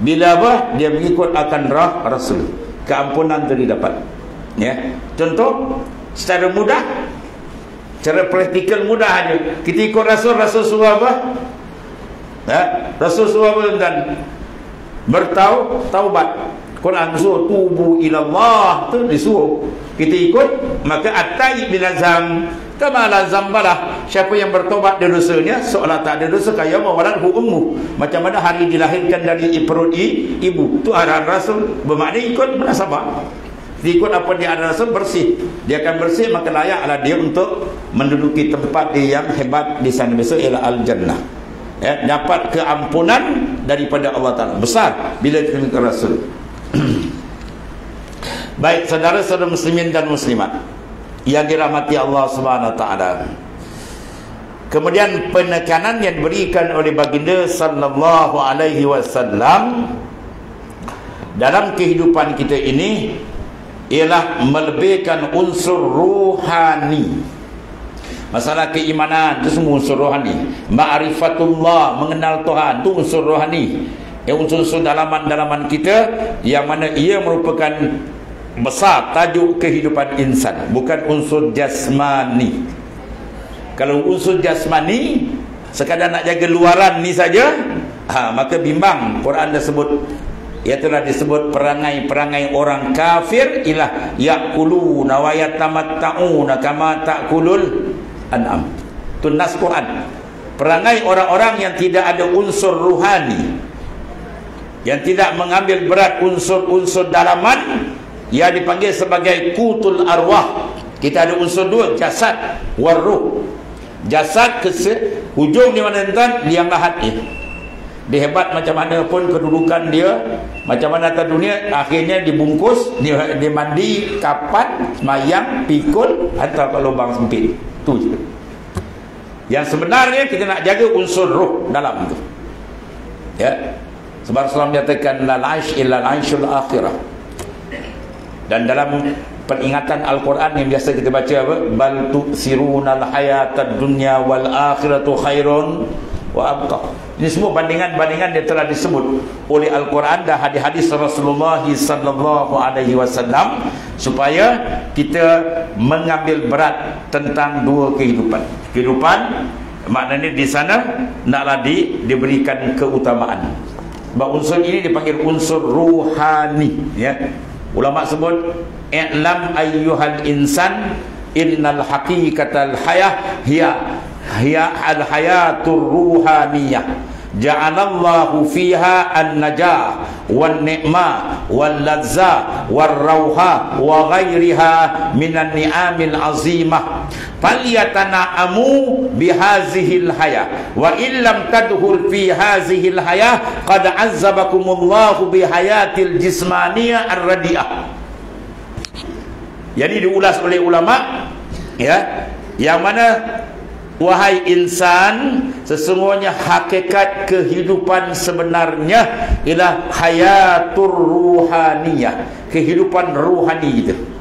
bila apa? Dia mengikut akan rah Rasul. Keampunan itu didapat. Ya. Contoh secara mudah cara praktikal mudah aja. Kita ikut Rasul, Rasul suruh apa? Ya, Rasul suruh apa dan bertau taubat. Quran suruh tubu ila Allah tu disuruh. Kita ikut maka atai bin la zambalah siapa yang bertobat dari dosanya seolah tak ada dosa kaya mawalan hukummu. Macam mana hari dilahirkan dari perut ibu? Tu arahan rasul bermakna ikut munasabah. Ikut apa dia ada rasul bersih. Dia akan bersih maka layaklah dia untuk menduduki tempat dia yang hebat di sana besok ialah al-jannah. Ya, dapat keampunan daripada Allah Ta'ala. Besar bila kita rasul. Baik saudara-saudara muslimin dan muslimat yang dirahmati Allah Subhanahu taala. Kemudian penekanan yang diberikan oleh baginda sallallahu alaihi wasallam dalam kehidupan kita ini ialah melebihkan unsur rohani. Masalah keimanan itu semua unsur rohani. Ma'rifatullah, mengenal Tuhan itu unsur rohani. Yang unsur-unsur dalaman-dalaman kita yang mana ia merupakan besar tajuk kehidupan insan. Bukan unsur jasmani. Kalau unsur jasmani sekadar nak jaga luaran ni saja ha, maka bimbang. Quran dah sebut ia telah disebut perangai-perangai orang kafir ialah yaquluna wa yatamatta'una kama ta'kulul an'am. Tu nas Quran. Perangai orang-orang yang tidak ada unsur ruhani yang tidak mengambil berat unsur-unsur dalaman ia dipanggil sebagai kutul arwah. Kita ada unsur dua jasad waruh jasad ke hujung di mana tuan? Liang lahat ni. Dia hebat macam mana pun kedudukan dia macam mana atas dunia akhirnya dibungkus dia, dia mandi kapan semayang pikul atau ke lubang sempit. Tu je. Yang sebenarnya kita nak jaga unsur roh dalam tu. Ya. Sebab Rasulullah menyatakan la laish illa laishul akhirah dan dalam peringatan Al-Quran yang biasa kita baca apa? Bal tu'siruna al-hayatad dunya wal akhiratu khairun wa abqa. Ini semua bandingan-bandingan yang telah disebut oleh Al-Quran dan hadis-hadis Rasulullah sallallahu alaihi wasallam supaya kita mengambil berat tentang dua kehidupan. Kehidupan maknanya di sana naklah di, diberikan keutamaan. Sebab unsur ini dipanggil unsur ruhani ya Ulama sebut i'lam ayyuhal insan innal haqiqatal hayah hiya hiya al hayatur ruhaniyah. Ja'alallahu fiha an-najah wan ni'ma wal ladza war rauha wa ghairiha minan ni'amil azimah falyatana'amu bihazihil haya wa illam tadkhul fi hazihil haya qad azzabakumullahu bihayatil jismaniyah ar-radiah jadi diulas oleh ulama ya yang mana Wahai insan, sesungguhnya hakikat kehidupan sebenarnya ialah hayatur ruhaniyah, kehidupan ruhani itu.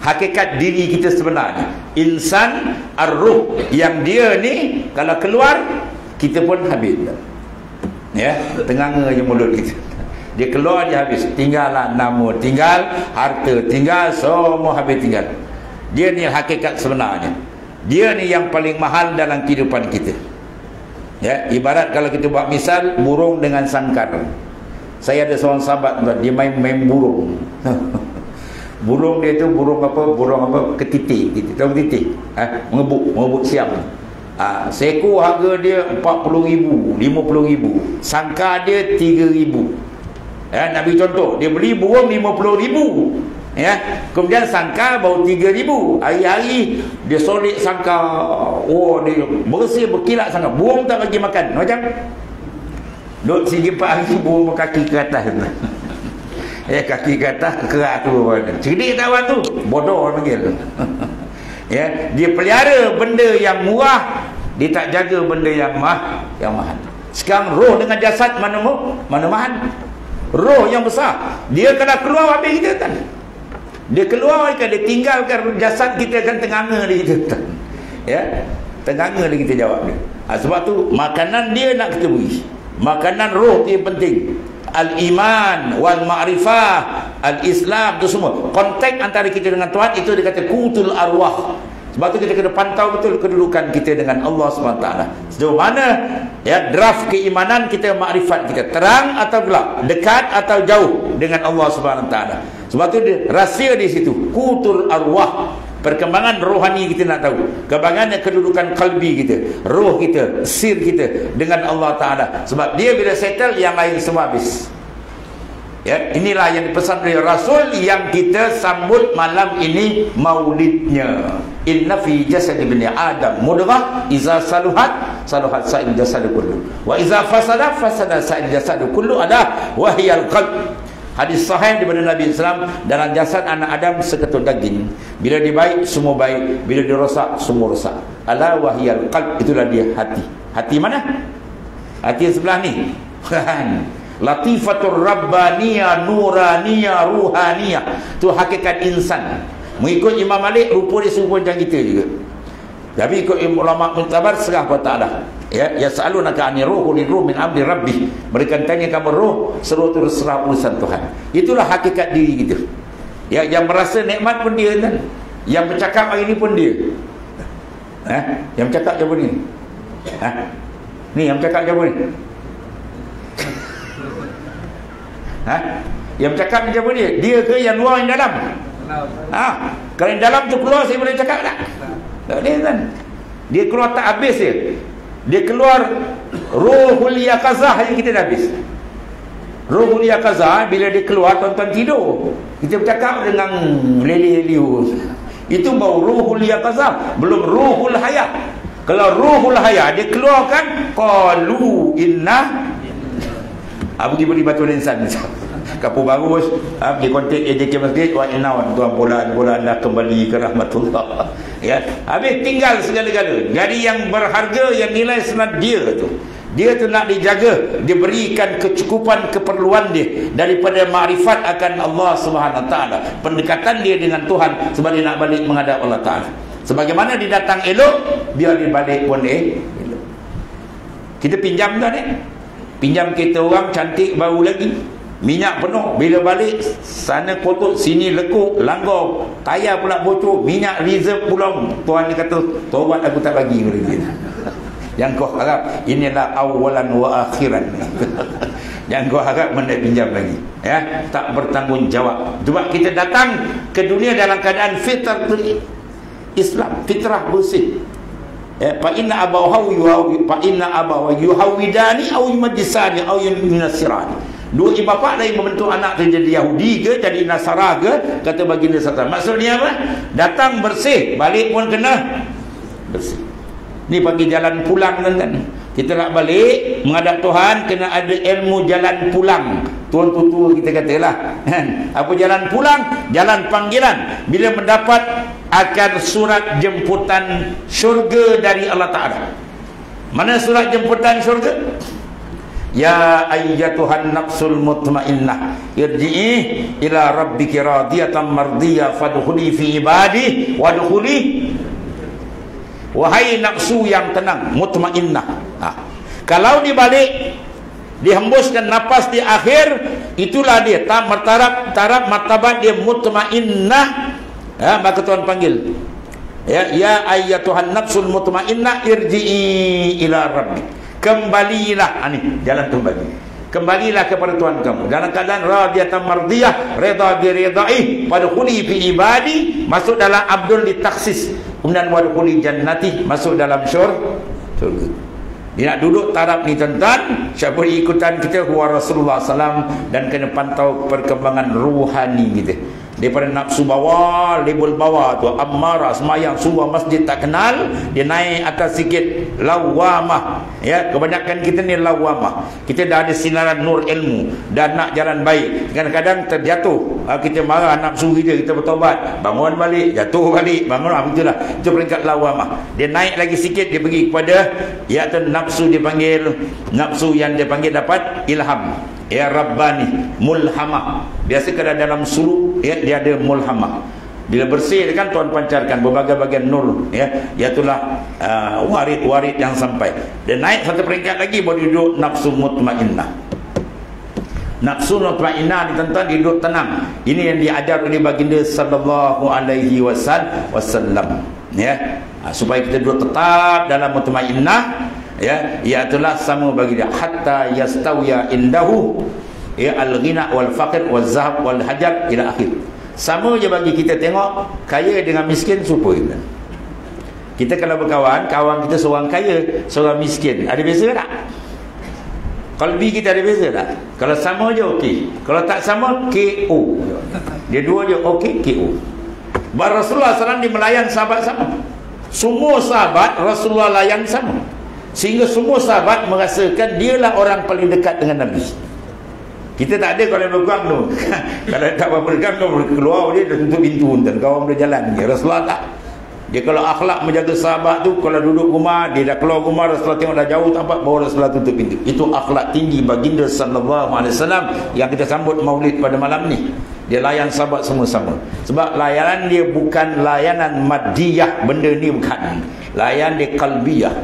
Hakikat diri kita sebenarnya. Insan ar-ruh yang dia ni kalau keluar kita pun habis. Ya tenganga je mulut kita. Dia keluar dia habis. Tinggallah nama tinggal harta tinggal semua habis tinggal. Dia ni hakikat sebenarnya. Dia ni yang paling mahal dalam kehidupan kita. Ya ibarat kalau kita buat misal burung dengan sangkar. Saya ada seorang sahabat dia main main burung burung dia tu burung apa? Burung apa? Ketitik gitu tahu ketitik. Ha? mengebuk mengebuk siam ha, seekor harga dia 40 ribu 50 ribu. Sangka dia 3 ribu. Ya, nak beri contoh dia beli burung 50 ribu. Ya? Kemudian sangka baru 3 ribu. Hari-hari dia solid sangka. Oh dia bersih berkilat sangat. Burung tak bagi makan. Macam? Duduk segi 4 hari burung kaki ke atas ya kaki ke atas kerak tu cerdik tak awak tu. Bodoh orang panggil ya dia pelihara benda yang murah. Dia tak jaga benda yang mah yang mahal. Sekarang roh dengan jasad mana mana mahal? Roh yang besar. Dia kena keluar habis kita kan dia keluar kan dia tinggalkan jasad kita akan tenganga dia kita kan ya tenganga dia kita jawab dia. Ha, sebab tu makanan dia nak kita beri. Makanan roh yang penting al-iman wal ma'rifah al-islam tu semua. Kontak antara kita dengan Tuhan itu dia kata kutul arwah. Sebab tu kita kena pantau betul kedudukan kita dengan Allah SWT sejauh mana ya draft keimanan kita makrifat kita terang atau gelap dekat atau jauh dengan Allah SWT sebab tu dia, rahsia di situ kutul arwah perkembangan rohani kita nak tahu. Kebanggaan kedudukan kalbi kita. Roh kita sir kita dengan Allah Ta'ala. Sebab dia bila settle yang lain semua habis. Ya inilah yang dipesan oleh Rasul yang kita sambut malam ini maulidnya. Inna fi jasad ibni adam mudghah iza saluhat saluhat sa'il jasad kullu. Wa iza fasada fasada sa'il jasad kullu ada wahyal qalb Hadis sahih daripada Nabi Islam dalam jasad anak Adam seketul daging. Bila dia baik semua baik, bila dia rosak semua rosak. Ala wahyal qalb itulah dia hati. Hati mana? Hati sebelah ni. Kan? Latifatur rabbaniyah nuraniyah ruhaniyah. Tu hakikat insan. Mengikut Imam Malik rupa dia serupa macam kita juga. Tapi ikut ulama mutabar serah kepada Taala ya yasalunaka anir ruhu ruh min amri rabbi mereka tanya kamu roh seluruh itu serah urusan Tuhan. Itulah hakikat diri kita. Ya yang merasa nikmat pun dia kan? Yang bercakap hari ini pun dia. Eh yang bercakap siapa ni eh ni yang bercakap siapa ni eh yang bercakap siapa dia. Dia ke yang luar yang dalam? Ha? Kalau yang dalam tu keluar saya boleh cakap tak? Tak boleh kan? Dia keluar tak habis dia dia keluar ruhul yakazah yang kita dah habis. Ruhul yakazah bila dia keluar tuan-tuan tidur. Kita bercakap dengan leli-leliu itu baru ruhul yakazah belum ruhul hayat kalau ruhul hayat dia keluarkan qalu inna apa dia beri batu insan kapur bagus ha, pergi kontak AJK Masjid wa inna tuan bulan-bulan dah kembali ke rahmatullah. Ya. Habis tinggal segala-gala. Jadi yang berharga yang nilai senat dia tu. Dia tu nak dijaga diberikan kecukupan keperluan dia. Daripada makrifat akan Allah Subhanahu taala. Pendekatan dia dengan Tuhan sebab dia nak balik menghadap Allah taala. Sebagaimana dia datang elok biar dia balik pun eh elok. Kita pinjam dah ni pinjam kereta orang cantik baru lagi minyak penuh bila balik sana kotor sini lekuk langgar. Tayar pula bocor minyak reserve pula. Tuan dia kata taubat aku tak bagi lagi yang kau harap inilah awalan wa akhiran. Yang kau harap mana pinjam lagi. Ya tak bertanggungjawab. Sebab kita datang ke dunia dalam keadaan fitrah Islam fitrah bersih. Ya fa inna abawahu yuhawi fa inna abawahu yuhawidani aw yumajisani yunasirani Dua ibu bapa lain membentuk anak jadi Yahudi ke jadi Nasara ke kata baginda satan. Maksudnya apa? Datang bersih, balik pun kena bersih. Ni panggil jalan pulang kan kan. Kita nak balik menghadap Tuhan kena ada ilmu jalan pulang. Tuan tutu kita katalah. Apa jalan pulang? Jalan panggilan. Bila mendapat akan surat jemputan syurga dari Allah Taala. Mana surat jemputan syurga? Ya ayyatuhan nafsul mutmainnah. Irji'i ila rabbiki radiyatan mardiyah fadkhuli fi ibadi wadkhuli. Wahai nafsu yang tenang mutmainnah. Ha. kalau dibalik dihembuskan nafas di akhir itulah dia. Tak martabat taraf martabat dia mutmainnah. Ha, maka Tuhan panggil. Ya ya ayyatuhan nafsul mutmainnah irji'i ila rabbiki kembalilah. Ha, ni jalan bagi. Kembalilah kepada Tuhan kamu. Dalam keadaan radiyatan mardiyah reda biridai wadkhuli fi ibadi masuk dalam abdul ditaksis. Kemudian wadkhuli jannati masuk dalam syurga. Dia nak duduk taraf ni tuan-tuan. Siapa ikutan kita? Huwa Rasulullah SAW dan kena pantau perkembangan ruhani kita daripada nafsu bawah label bawah tu. Amarah semayang subuh masjid tak kenal dia naik atas sikit. Lawamah ya kebanyakan kita ni lawamah kita dah ada sinaran nur ilmu. Dan nak jalan baik. Kadang-kadang terjatuh. Ha, kita marah nafsu kita kita bertobat. Bangun balik jatuh balik. Bangun ah itulah itu peringkat lawamah dia naik lagi sikit dia pergi kepada ya tu nafsu dipanggil nafsu yang dia panggil dapat ilham ya rabbani mulhamah. Biasa kada dalam suluk ya dia ada mulhamah. Bila bersih kan tuan pancarkan berbagai bagian nur ya. Iaitulah uh, warid-warid yang sampai. Dan naik satu peringkat lagi baru duduk nafsu mutmainnah. Nafsu mutmainnah ni tuan-tuan duduk tenang. Ini yang diajar oleh baginda sallallahu alaihi wasallam ya. Uh, supaya kita duduk tetap dalam mutmainnah ya iaitulah sama bagi dia. Hatta yastawiya indahu ya al-ghina wal faqir wal zahab wal hajar ila akhir. Sama je bagi kita tengok kaya dengan miskin serupa kita. Kita kalau berkawan kawan kita seorang kaya seorang miskin ada beza tak? Kalbi kita ada beza tak? Kalau sama je okey kalau tak sama KO dia dua je okey KO Bahawa Rasulullah SAW dia melayan sahabat sama. Semua sahabat Rasulullah layan sama Sehingga semua sahabat merasakan dialah orang paling dekat dengan Nabi. Kita tak ada kalau berkuang tu. kalau tak dekat, kau keluar dia, dia tutup pintu. Dan kau boleh jalan. Ya, Rasulullah tak. Dia kalau akhlak menjaga sahabat tu, kalau duduk rumah, dia dah keluar rumah, Rasulullah tengok dah jauh tampak, bawa Rasulullah tutup pintu. Itu akhlak tinggi baginda sallallahu alaihi wasallam yang kita sambut maulid pada malam ni. Dia layan sahabat semua sama. Sebab layanan dia bukan layanan madiyah, benda ni bukan. Layan dia kalbiyah.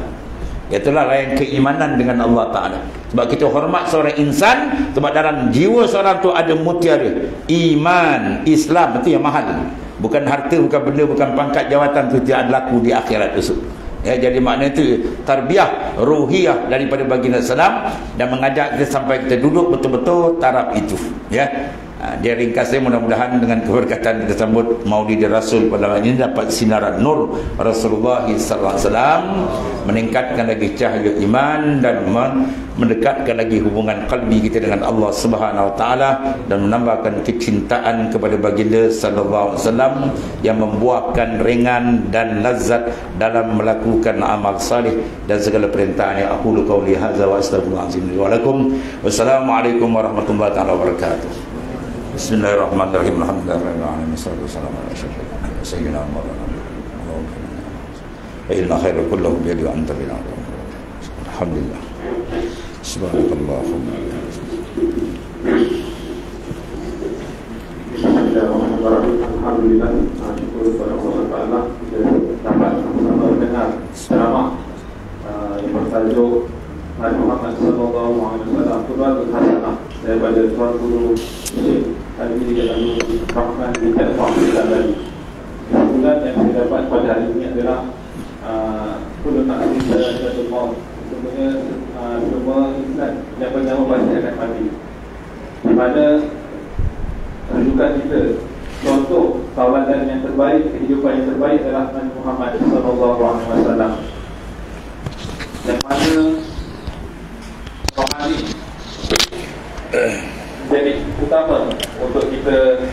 Itulah layan keimanan dengan Allah Ta'ala. Sebab kita hormat seorang insan Sebab dalam jiwa seorang tu ada mutiara. Iman, Islam Itu yang mahal. Bukan harta, bukan benda, bukan pangkat jawatan Itu tidak laku di akhirat itu Ya, jadi makna itu tarbiyah ruhiyah daripada baginda salam dan mengajak kita sampai kita duduk betul-betul taraf itu. Ya dia ringkasnya mudah-mudahan dengan keberkatan kita sambut maulid Rasul pada malam ini dapat sinaran nur Rasulullah sallallahu alaihi wasallam meningkatkan lagi cahaya iman dan mendekatkan lagi hubungan kalbi kita dengan Allah Subhanahu wa taala dan menambahkan kecintaan kepada baginda sallallahu alaihi wasallam yang membuahkan ringan dan lazat dalam melakukan amal salih dan segala perintah yang aku qauli hadza wa astaghfirullahalazim wa lakum. Wassalamualaikum warahmatullahi wabarakatuh Bismillahirrahmanirrahim. Alhamdulillahirrahmanirrahim. Assalamualaikum warahmatullahi wabarakatuh. Sayyidina Muhammad. Inna khairu kullahu biyadi wa anta bina Alhamdulillah. Subhanakallahumma. Alhamdulillah. Syukur kepada Allah Taala kita dapat sama-sama mendengar ceramah uh, yang bertajuk Nabi Muhammad sallallahu alaihi wasallam Quran Hasanah daripada tuan guru hari ini dia lalu Rahman di platform kita tadi kesimpulan yang saya dapat pada hari ini adalah Kudu tak ada dalam satu mahu Sebenarnya uh, semua insan yang bernama pasti akan mati mana Rujukan kita Contoh tawadan yang terbaik Kehidupan yang terbaik adalah Nabi Muhammad SAW Yang mana Rohani jadi utama untuk kita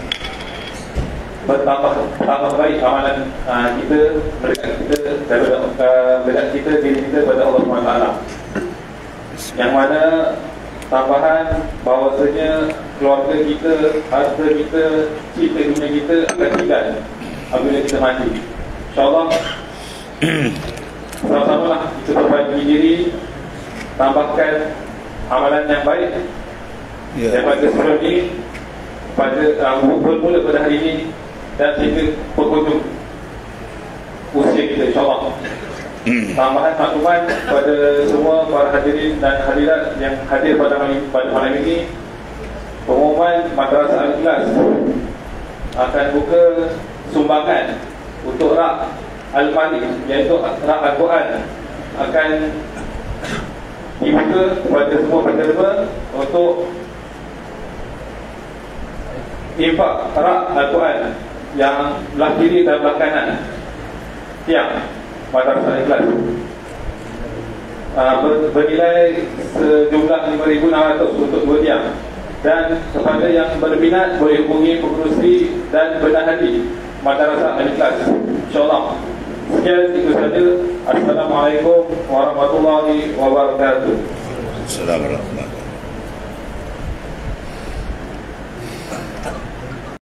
bertambah tambah baik amalan uh, kita mendekat kita daripada uh, mendekat kita diri kita kepada Allah SWT yang mana tambahan bahawasanya keluarga kita harta kita cita dunia kita akan tinggal apabila kita mati. insyaAllah sama-sama lah kita berbagi diri tambahkan amalan yang baik Ya. daripada sebelum ini pada uh, bermula pada hari ini dan sehingga penghujung usia kita insyaAllah Hmm. tambahan makluman pada semua para hadirin dan hadirat yang hadir pada malam, pada malam ini pengumuman Madrasah Al-Ikhlas akan buka sumbangan untuk rak Al-Malik iaitu rak Al-Quran akan dibuka kepada semua penerima untuk infak rak Al-Quran. Yang belah kiri dan belah kanan. Tiang. Madrasah Ikhlas. Uh, ber, bernilai sejumlah 5,600 untuk dua tiang. Dan kepada yang berminat boleh hubungi pengurusi dan bernahadi Madrasah Al-Ikhlas insyaAllah. Sekian itu saja. Assalamualaikum warahmatullahi wabarakatuh. Assalamualaikum